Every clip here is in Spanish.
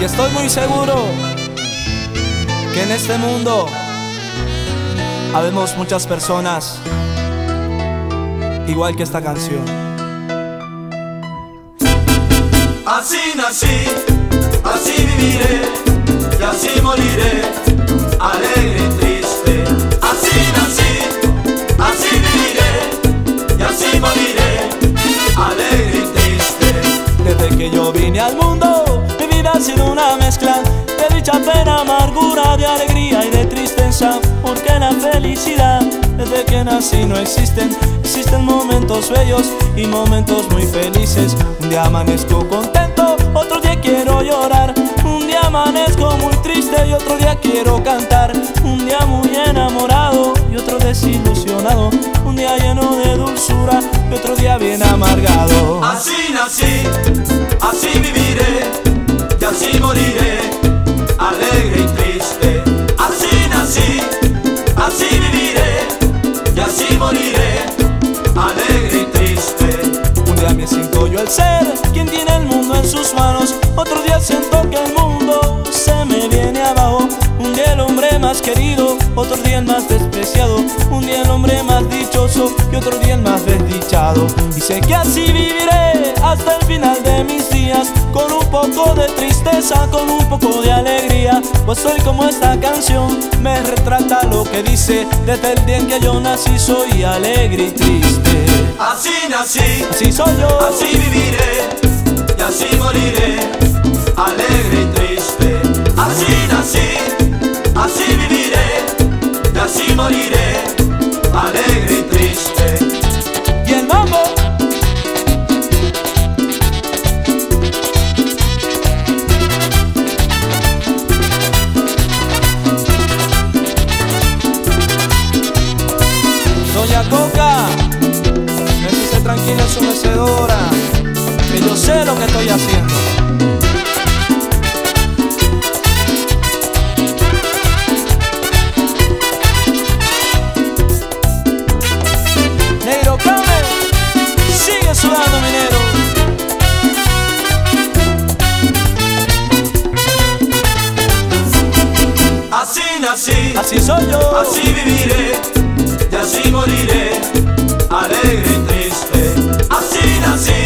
Y estoy muy seguro que en este mundo habemos muchas personas igual que esta canción. Así nací, así viviré y así moriré, dicha pena, amargura, de alegría y de tristeza. Porque la felicidad, desde que nací, no existen. Existen momentos bellos y momentos muy felices. Un día amanezco contento, otro día quiero llorar. Un día amanezco muy triste y otro día quiero cantar. Un día muy enamorado y otro desilusionado. Un día lleno de dulzura y otro día bien amargado. Así nací, así viviré y así moriré, ser, quien tiene el mundo en sus manos. Otro día siento que el mundo se me viene abajo. Un día el hombre más querido, otro día el más despreciado. Un día el hombre más dichoso y otro día el más desdichado. Y sé que así viviré hasta el final de mis días, con un poco de tristeza, con un poco de alegría. Pues soy como esta canción, me retrata lo que dice. Desde el día en que yo nací soy alegre y triste. Así nací, Así soy yo. así viviré y así moriré, alegre y triste. Así nací, Doña Coca, me tranquila en su mecedora, que yo sé lo que estoy haciendo. Negro Camel, sigue sudando minero. Así nací, Así soy yo. así viviré así moriré, alegre y triste. Así nací,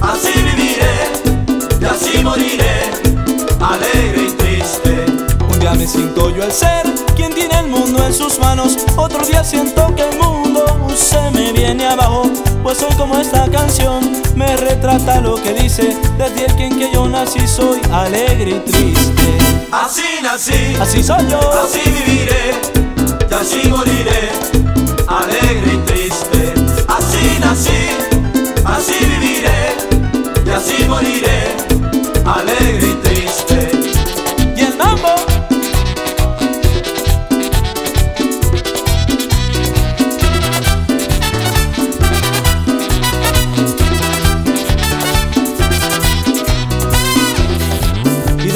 así viviré y así moriré, alegre y triste. Un día me siento yo el ser, quien tiene el mundo en sus manos. Otro día siento que el mundo se me viene abajo. Pues soy como esta canción, me retrata lo que dice. Desde el quien que yo nací soy alegre y triste. Así nací, Así soy yo. así viviré y así moriré,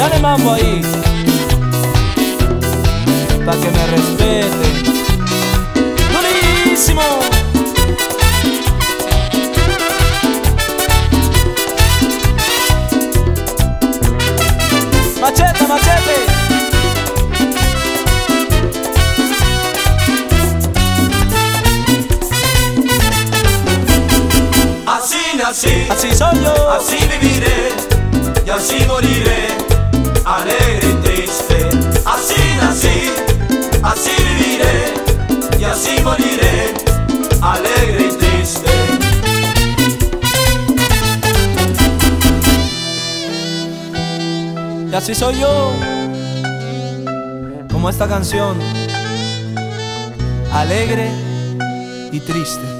dale mambo ahí. Pa' que me respete. ¡Durísimo! Machete, machete. Así nací, Así soy yo. así viviré Y así soy yo. Como esta canción. Alegre y triste.